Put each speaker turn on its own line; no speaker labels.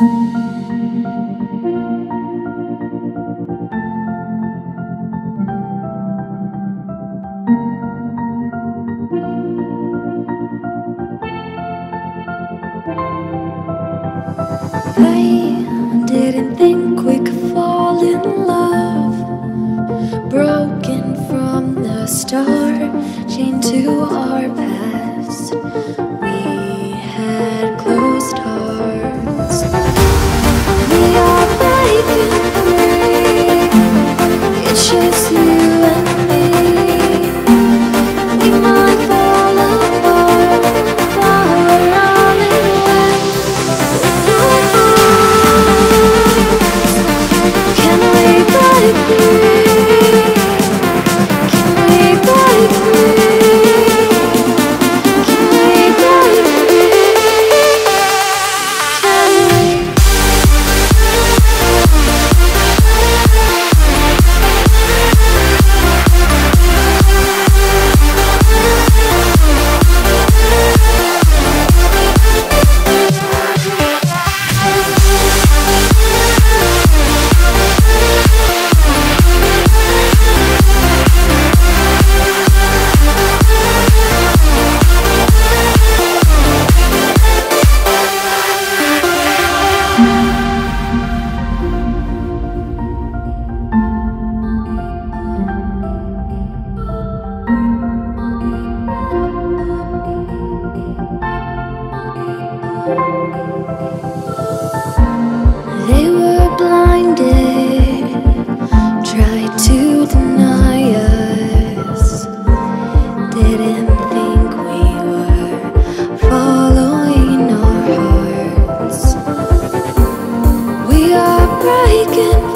I didn't think we fall in love. Broken from the start, chained to our past. They were blinded, tried to deny us, didn't think we were following our hearts. We are breaking.